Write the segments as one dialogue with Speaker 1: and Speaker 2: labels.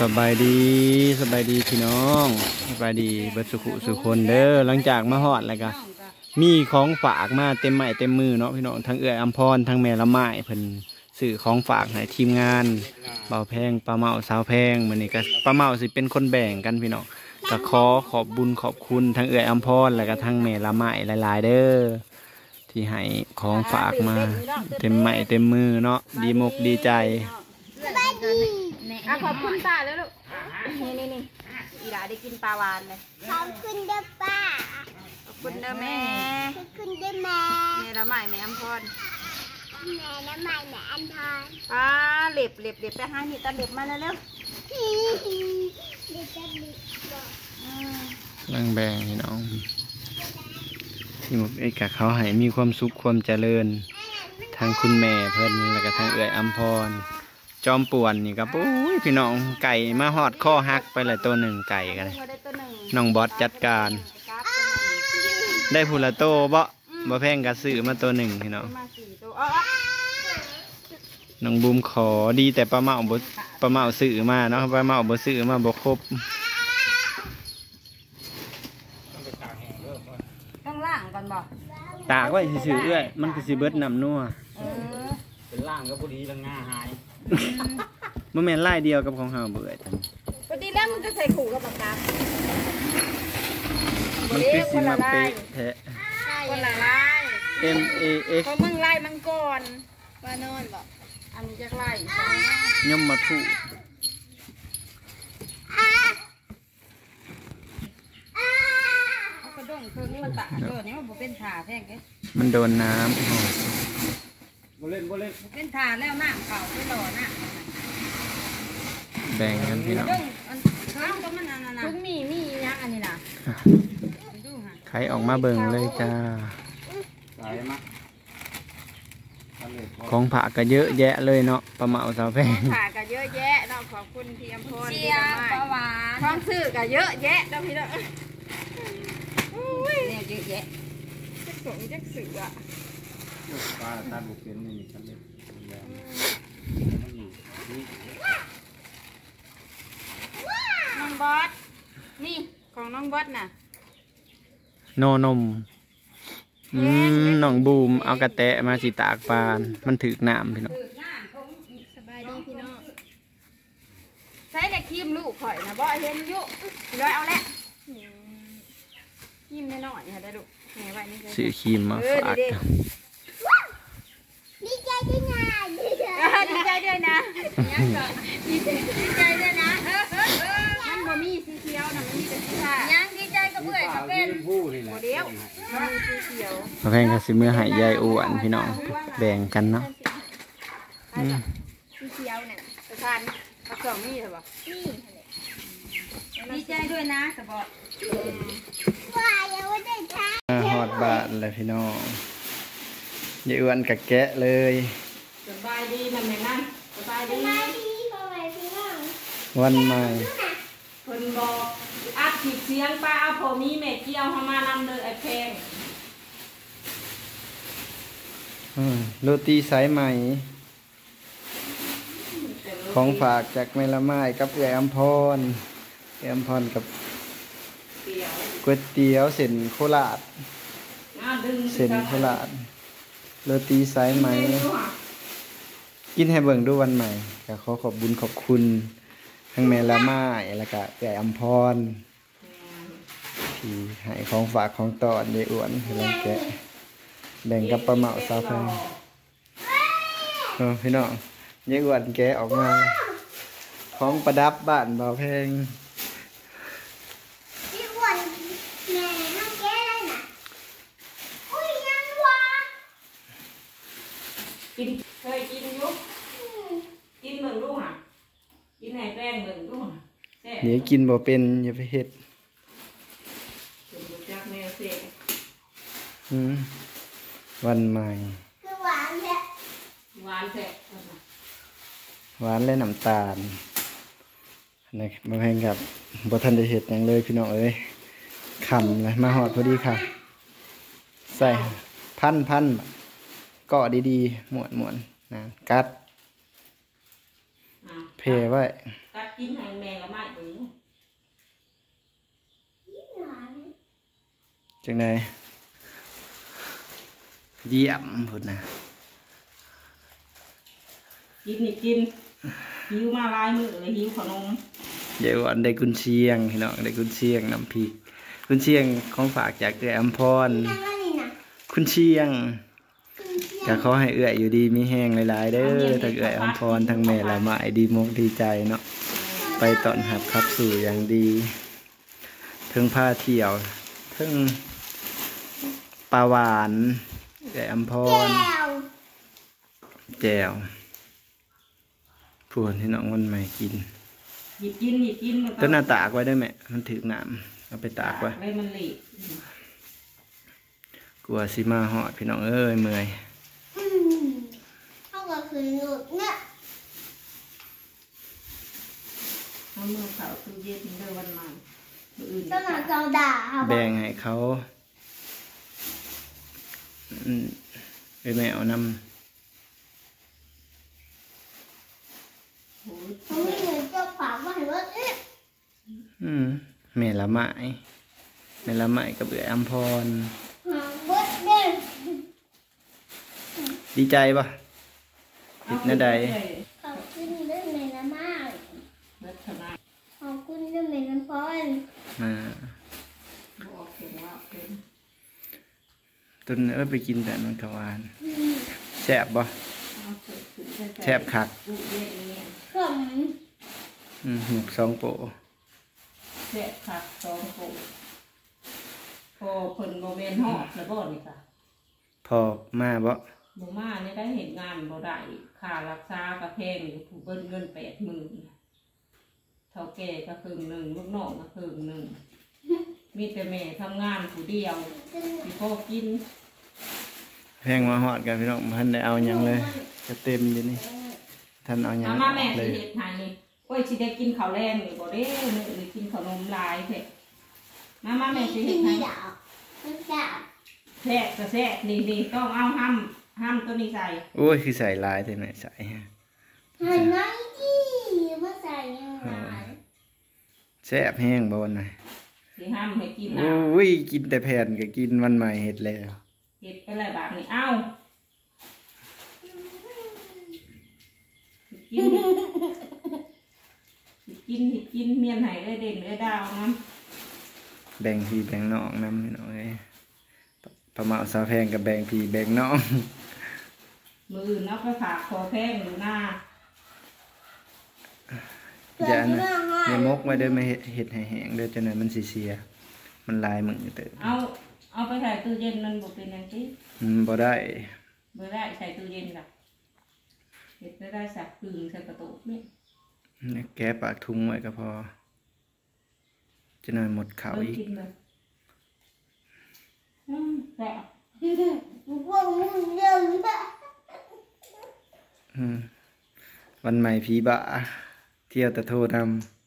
Speaker 1: สบายดีสบายดีพี่น้องสบายดีเบิดสุขุสุคนเด้อหลังจากมาฮอดแล้วก็มีของฝากมาเต็มไม้เต็มมือเนาะพี่น้องทั้งเอื้ออัมพรทั้งแม่ละไม้เพิ่นสื่อของฝากให้ทีมงานเบาแพงปลาเมาสาวแพงมือนี้ก็ปลาเมาสิเป็นคนแบ่งกันพี่น้องก็ขอขอบบุญขอบคุณทั้งเอื้ออัมพรแล้วก็ทั้งแม่ละไม้หลาย ๆ เด้อที่ให้ของฝากมา เต็มไม้เต็มมือเนาะดีมกดีใจ
Speaker 2: อะขอบคุณตาแล้วลูก นี่นี่นี่อีหลาได้กินปลาวานเลย
Speaker 3: ขอบคุณเด้อป้า
Speaker 2: ขอบคุณเด้อแม่
Speaker 3: ขอบคุณเด้อแม่
Speaker 2: แม่ละใหม่แม่อัมพร
Speaker 3: แม่น้ำใหม่แม่อันทอน
Speaker 2: ป้าเหล็บเหล็บเหล็บไปหานี่ตาเหล็บมาแล้วเร็ว
Speaker 3: ฮิฮิเด็กจะมีบอก
Speaker 2: อืม
Speaker 1: ลังแบงพี่น้องที่หมกเอกกับเขาให้มีความสุขความเจริญ ทางคุณแม่เพิ่นแล้วก็ทางเอื้อยอัมพร จอมป่วนนี่ครับโอ้ยพี่น้องไก่มาหอดข้อหักไปเลยตัวหนึ่งไก่กันเลย
Speaker 2: พอได้ตัวหนึ่ง
Speaker 1: น้องบอสจัดการ
Speaker 2: กราฟตัวหนึ่ง
Speaker 1: ได้พูละโตบ่บ่แพงกระสือมาตัวหนึ่งพี่น้อง
Speaker 2: มาสี่ตัวอ๋ออ๋อ
Speaker 1: น้องบูมขอดีแต่ปลาเมาบ่ปลาเมาซื้อมาเนาะปลาเมาบ่ซื้อมาบ่ครบ
Speaker 2: ข้างล่างก่อนบอก
Speaker 1: ตากไว้ซื่อๆเอื้อยมันก็สิเบิดน้ำนัว
Speaker 2: เออ
Speaker 4: เป็นล่างก็พอดีละง่าหาย
Speaker 1: บ่แม่นลายเดียวกับของเฮาเบื่อยจัง
Speaker 2: พอดีแล้วมันก็ใส่ขู่กับปากกา
Speaker 1: มันคือสิมาเป๊ะแท้
Speaker 2: คนละลาย
Speaker 1: M A X
Speaker 2: เพราะมึงไล่มังกรมานอนบอกอันนี้จะไล่สอง
Speaker 1: ยมมาถูก
Speaker 2: เอากระด้งคือนี่มันตาเกิดนี่มันบ่เป็นถาแพงเด้
Speaker 1: มันโดนน้ำอ๋อ
Speaker 4: บ่เล่นบ่เล่น
Speaker 2: บ่เป็นถาแล้วน้ำเขาไปหล่อน้
Speaker 1: แบ่งกันพี่น้องำ
Speaker 2: ด้งอันเพิ่งก็มันอันนั้นนะทุกมีมียังอันนี้นะไปดูฮะ
Speaker 1: ใครออกมาเบิ่งเลยจ้า
Speaker 4: สายมาทำเลยพอ
Speaker 1: ของผักก็เยอะแยะเลยเนาะปลาเมาสาวแพง
Speaker 2: ขาก็เยอะแยะเนาะขอบคุณพี่อำพรเชียร์ปลาวานท้องซื้อก็เยอะแยะเนาะพี่เนาะอุ้ยเนี่ยเยอะแยะ จักสงจักสืออะ
Speaker 4: ปลาตาบุกเป็นนี่ทำเลยแล้วมันอยู่นี่
Speaker 2: น้องบอสนี่ของน้องบอสน่ะ
Speaker 1: โนนมอืมน้องบูมเอากระแตะมาสิตากปานมันถึกน้ำพี่น้อง
Speaker 2: สบายดีพี่น้องใช้แต่ครีมลูกข่อยนะบ่เห็นอยู่ร้อยเอาละครีมน้อยๆค่ะได้ลูกแหนไว้นี่เลย
Speaker 1: ซื้อครีมมาฝาก
Speaker 3: ดีใจที่งานดีใจ
Speaker 2: เออดี ใจด้วยนะยังก่อนดีใจดีใจด้วยนะเออเออเออมันบ่มีสีเขียวนะมันมีแต่สีฟ้ายังดีใจกับเพื่อนกับเป็น
Speaker 4: ผู้นี่แหละ
Speaker 2: โมเดียวมันมีสีเขียว
Speaker 1: สาวแพงก็สิเมื่อใหายยายอ้วนพี่น้องแบ่งกันเนาะอืม
Speaker 2: สีเขียวเนี่ยประธานประสองมีเหรอบ่ดีใจด้วยนะสบอ
Speaker 3: ว่ายังไม่ได้ใช้
Speaker 1: มาฮอดบ้านเลยพี่น้องยายอ้วนกับแกะเลย
Speaker 2: สบายดีนะแม่นั่นสบายดี
Speaker 3: มาดีพ่อแม่พี่น้อง
Speaker 1: วันใหม่
Speaker 5: เพิ่นบอกอัดผิดเสียงป้าเอาพอมีแม่เกี่ยวเข้ามานำเลยไอ้แพง
Speaker 1: อืมโรตีสายไหมของฝากจากแม่ละไม้กับเอื้อยอัมพรเอื้อยอัมพรกับ
Speaker 5: เตี๋ยว
Speaker 1: ก๋วยเตี๋ยวเส้นโคราช
Speaker 5: อ้าดึง
Speaker 1: เส้นโคราชโรตีสายไหม
Speaker 5: ไม่รู้อะ
Speaker 1: กินให้เบิ่งดูวันใหม่ก็ขอขอบบุญขอบคุณทั้งแม่ละไม้แล้วก็เอื้อยอัมพรที่ให้ของฝากของตอนยายอ้วนให้เราแกะแบ่งกับปลาเหมาสาวแพงเออพี่น้องยายอ้วนแกะออกมาของประดับบ้านบ่าวแพง
Speaker 3: พี่อ้
Speaker 1: เดี๋ยวกินบ่เป็นอย่าไปเฮ็ด
Speaker 5: เป็นบุจักแนวเซ่บ
Speaker 1: อืมวันใหม่
Speaker 3: คือหวานแท้
Speaker 5: หวานแซ่บ
Speaker 1: หวานและน้ำตาลนะบ่าวแพงกับบ่ทันได้เฮ็ดหยังเลยพี่น้องเอ้ยค่ำเลยมาฮอดพอดีค่ะ ใส่พันพันเกาะดีๆหมวนหมวนๆนะกัด
Speaker 5: อะ
Speaker 1: เพไว้
Speaker 5: กัดกินให้แม่ละไม้ตัวนี้
Speaker 1: จังไดเยี่ยมพุ่นนะ
Speaker 5: กินนี่กินหิวมาหลายมื้อเลยหิวขนม
Speaker 1: เดี๋ยวอันได้กุนเชียงพี่น้องได้กุนเชียงน้ำพริกกุนเชียงของฝากจากเอื้อยอัมพร
Speaker 3: นั่งอันนี้นะ
Speaker 1: คุณเชียง
Speaker 3: คุณเชีย
Speaker 1: ก็
Speaker 3: ง
Speaker 1: ขอให้เอื้อยอยู่ดีมีแห้งหลายๆเด้อทั้งเอื้อยอัมพรทั้งแม่ละไม้ดีมกดีใจเนาะ ไปต้อนรับครับสู่อย่างดี ถึงพาเที่ยว ถึงปลาหวานเอื้อยอัมพร
Speaker 3: แก้ว
Speaker 1: แจวพูนที่น้องวันใหม่กิน
Speaker 5: หยิบกินหยิบกินมัน
Speaker 1: ต้นหน้าตากไว้ได้ไหม มันถือน้ำเอาไปตากไว้
Speaker 5: เลยมันเละ
Speaker 1: กลัวสิมาหอดพี่น้องเอ้ยเมื่อย
Speaker 3: อืมเขาก็คือหนุดเนี่ย
Speaker 5: เอามือเขาตู้เย็นเด้อวันใหม่มื้ออื่น
Speaker 3: ต้องมาเกาด่าเขาบอ
Speaker 1: แบ่
Speaker 3: ก
Speaker 1: งให้เขาอืมไปแม่เอาน้
Speaker 5: โอ้ย
Speaker 3: เขาไม่เหมือนเจ้าฝากมาให้ว่าเอ๊ะำ
Speaker 1: อืมแม่ละไม้แม่ละไม้กับเอืออัมพร
Speaker 3: หาเบิดเด้อ
Speaker 1: ดีใจปะผิดนะใด
Speaker 3: ขอบคุณเรื่องในละมาก
Speaker 5: เบิดขนาด
Speaker 3: ขอบคุณเรื่องในน้ำพร
Speaker 1: มา
Speaker 5: บอกเก่งว่าเป็น
Speaker 1: ต้นเอ้ยไปกินแต่นนทวานแซ่บบ่
Speaker 5: เอาเสร็จถึงจะ
Speaker 1: แซ่บคัก
Speaker 5: ตู้เย็นนี่
Speaker 3: ขม
Speaker 1: อืมหมกสองโปะ
Speaker 5: แซ่บคักสองโปะพอเพิ่นบ่แม่นฮอดแล้วบ่นี่ค่ะ
Speaker 1: พอมาบ่
Speaker 5: บ่มาเนี่ยได้เห็นงานบ่ได้ค่ารักษากระแพงอยู่ผู้เบิ้นเงินแปดหมื่นเท่าแก่ก็ครึ่งหนึ่งลูกน้องก็ครึ่งหนึ่งมีแต่แม่ทำงานผู้เดียวสิพอกิน
Speaker 1: แพงมาหอดกันพี่น้องพันได้เอาหยังเลย จะเต็มอยู่นี่ท่านเอาหยัง
Speaker 5: มามาแม่
Speaker 1: เล
Speaker 5: สิ
Speaker 1: ย
Speaker 5: เฮ็ดให้นี่โอ้ยสิได้กินข้าวแรงนี่บ่เด้มื้ออื่นกินขนมหลายแท้มามาแม่สิเฮ็ดให้
Speaker 3: ดาวมันดาว
Speaker 5: แซ่บก็แซ่บนี่นี่ต้องเอาห้ํห้ํตัวนี้ใส่
Speaker 1: โอ้ยคือใส่ลายแต่ไหนใส่ฮะ
Speaker 3: ให้ไหมดิมาใส่ยังไง
Speaker 1: แซ่บแห้งบ่วันไหน
Speaker 5: สิห้ํให้กิน
Speaker 1: โอ
Speaker 5: น้ำ้
Speaker 1: ยกินแต่แผ่นก็กินวันใหม่เห็ดแล้ว
Speaker 5: เฮ็ดไปเลยแบบนี้เอ้ากินกินกินเมียนไหได้เด่นได้ดาวน้
Speaker 1: แบ่งพี่แบ่งน้องน้ำพี่น้องเอ้ยประมาณสาวแพงกับแบ่งพี่แบ่งน้องำ
Speaker 5: มืออื่นเนาะไปฝากคอแพงอยู่หน้า
Speaker 1: อย่านะ อย่ามกไว้เด้อไม่เฮ็ดเห็ดให้แห้งเด้อจังนั้นมันสิเสีย มันลายมึงอยู่เติบ
Speaker 5: เอาเอาไปใส่ตู้เย็นมันบ่เป็นอย่างที่
Speaker 1: อืมบ่ได้
Speaker 5: บ่ได้ใส่ตู้เย็นล่ะเห็ดไม่ได้สักพึ่งใส่กระตุกนี่
Speaker 1: แกะปากทุงไว้ก็พอจะหน่อยหมดเขา
Speaker 5: เอา
Speaker 1: อีก
Speaker 5: กินเลยอืมแซ่บ
Speaker 3: พวกมึงเยอะมาก
Speaker 1: อืมวันใหม่ผีบะเที่ยวแต่โทษน
Speaker 3: ใ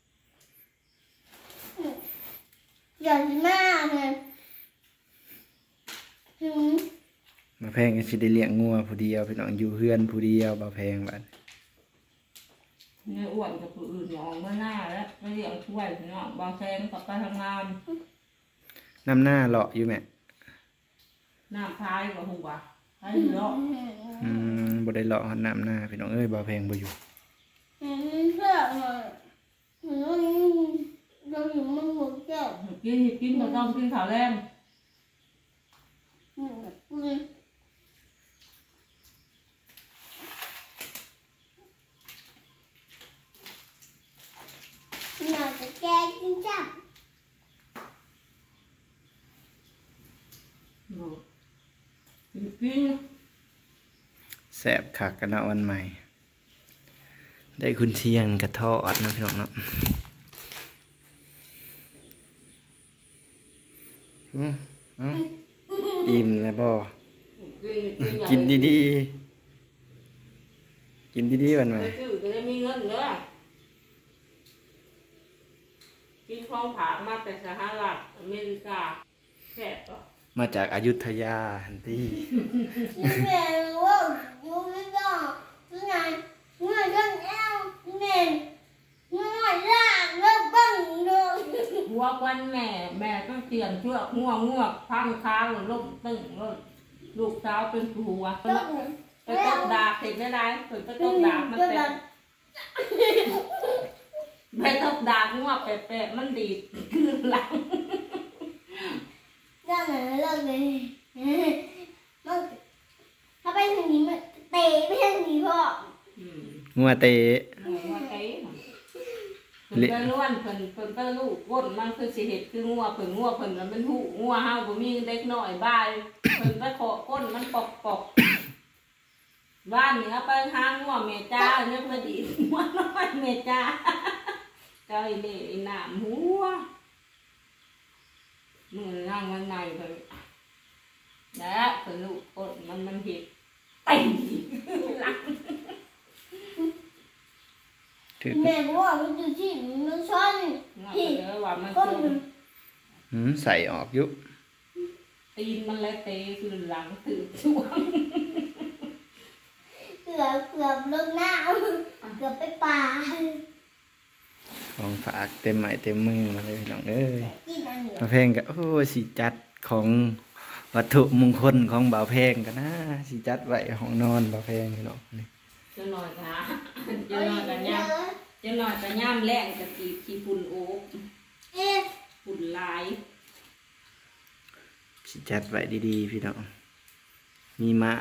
Speaker 3: หญ่มากเลยถึงำ
Speaker 1: มาแพงก็สิได้เลี้ยงงัวผู้เดียวพี่น้องอยู่เฮือนผู้เดียวบ่แพงบัด
Speaker 5: เนื้ออ้วนกับผู้อื่นมองเมื่อหน้าแล้วไม่เลี้ยงช่วยพี่น้องบางแซงกับไปทำงาน
Speaker 1: น้ำหน้าเลาะอยู่แม่
Speaker 5: น้ำพายกับหัวให้เลาะ
Speaker 1: อืมบ่ได้เลาะฮอดน้ำหน้าพี่น้องเอ้ยบ่แพงบ่อยู่
Speaker 3: เห็นเสื้อเลยเห็นว่าเราอยู่ มันหมดแก้ว
Speaker 5: กินกินก็ต้องกินข้าวแรง
Speaker 3: อืมอืมหน่อยจะแก้กินจับ
Speaker 5: กินกิน
Speaker 1: แซ่บคักกันเนาะวันใหม่ ได้คุณเชียงกระทอดเนาะพี่น้องเนาะ อืมเอาอิ่มแล้วบ่กินดีๆ กินดีๆวันใหม่
Speaker 5: ไปซื้อจะได้มีเงินเด้อกินของผากมาแต่สหรัฐอเมริกาแซ่บก็
Speaker 1: มาจากอายุทยาหันที่
Speaker 3: หัวงล่างแล้วบังลงหั
Speaker 5: ววันแม่แม่ต้องเตียนเชือกงัวงัวงพังค้างล้มตึงเลงลูกเท้าเป็นผัวไปต้องดาเห็นไหมล่ะถึงจะต้องดามันเป็นไม่ต้องดางัวงแปลกๆมันดีขึ้นหลัง
Speaker 3: ด้านไหนเลิกเลยมัถ้าไปทางนี้มันเตะไม่ใช่ทางนี้พ่อ
Speaker 1: งัวเตะ
Speaker 5: งัวเตะ เพิ่นก็นวลเพิ่นเพิ่นก็ลูกก้นมันคือสิเห็ดคืองัวเพิ่นงัวเพิ่นมันเป็นหูงัวเฮาบ่มีเด็กน้อยบ้ายเพิ่นไปขอก้นมันปอกปอกๆบ้านนี่เอาไปหางัวแม่จ้าเนี่ยพอดีงัวน้อยแม่จ้าเจ้าอีเล่อีหน้าหัวมือนั่งมันในเพิ่นแล้วเพิ่นลูกก้นมันมันเห็ดตีหลัง
Speaker 1: ถือ
Speaker 3: แม่บอกว่ามันอยู่ที่มันซ่อน
Speaker 5: งัวก็เลยว่ามัน
Speaker 3: ก้
Speaker 5: เพิ่
Speaker 3: น
Speaker 5: น
Speaker 1: หืมใส่ออกอยุ
Speaker 5: ตีนมันเลยเตะคือหลังถือช่วง
Speaker 3: เกือบเกือบลงหน้าเกือบไปป่า
Speaker 1: ของฝากเต็มไม้เต็มมือมาเลยพี่น้องเอ้ย
Speaker 3: กินอันเหนียว
Speaker 1: บ่าวแพงก็โอ้ยสิจัดของวัตถุมงคลของบ่าวแพงกันนะสิจัดไว้ห้องนอนบ่าวแพงพี่น้องนี่
Speaker 5: จะหน่อยนะจะหน่อยกันย่ำ จะหน่อยกันย่ำแรงกับกีบขี้ฝุ่นโอ๊ก
Speaker 3: เอ๊ะ
Speaker 5: ฝุ่นลาย
Speaker 1: สิจัดไว้ดีๆ พี่น้องมีหมา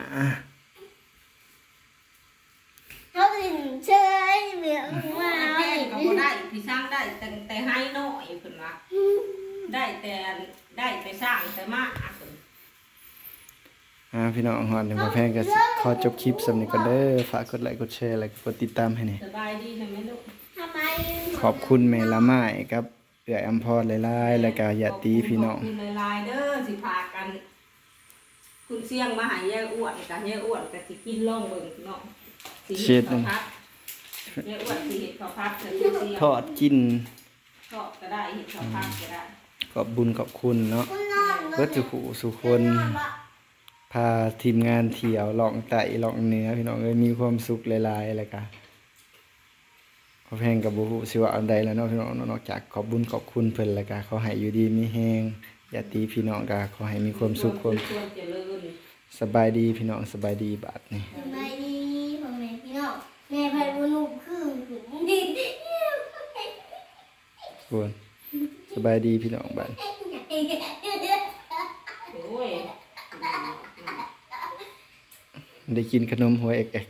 Speaker 3: เขาถึงเชยเหลืองมา
Speaker 5: แป้งก็บ่ได้พี่สร้างได้แต่แต่ให้น้อยเพิ่นว่าได้แต่ได้แต่สร้างแต่มากเพิ่น
Speaker 1: อ่าพี่น้องฮอดเดี๋ยวบ่าวแพงก็สิขอจบคลิปสำนี้ก่อนเด้อฝากกดไลค์กดแชร์แล้วก็กดติดตามให้นี่
Speaker 5: สบายดีนะแม่ลูก
Speaker 3: ทำไม
Speaker 1: ขอบคุณแม่ละไม้ครับเอื้อยอำพรหลายๆแล้วก็ญาติพี่น้อง
Speaker 5: ขบคุณหลายๆเด้อสิพากัน คุณเสี่ยงมาหายายอ้วนกับยายอ้วนก็สิกินล่องเบิ่งเนาะสิ
Speaker 1: เช็
Speaker 5: เฮ็
Speaker 1: ด
Speaker 5: ดข้าวผัดยายอ้วนสิเฮ็ดข้าวผัดแต่คุณเสี่ยง
Speaker 1: ทอดกิน
Speaker 5: ทอดก็ได้เฮ็ดข้าวผัดก็ได้
Speaker 1: ขอบบุญขอบคุณเนาะ
Speaker 3: คุณนอน
Speaker 1: เบิดสุขุสุคน พาทีมงานเที่ยวลองไต่ลองเหนื้อพี่น้องเอ้ยมีความสุขหลายๆอะไรกันขอแพงกับบุหุสิว่าอันใดแล้วเนาะพี่น้องเนาะนอกจากขอบบุญขอบคุณเพิ่นแล้วก็ขอให้อยู่ดีมีแฮงญาติพี่น้องก็ขอให้มีความสุขความ
Speaker 5: ควรเจริญ
Speaker 1: สบายดีพี่น้องสบายดีบาดนี่
Speaker 3: ทำไมดีพ่อแม่พี่น้องแม่พันบุญลูกคือถึงดี
Speaker 1: ควรสบายดีพี่น้องบาด
Speaker 5: โอ้ย
Speaker 1: ได้กินขนมหัวเอกเอก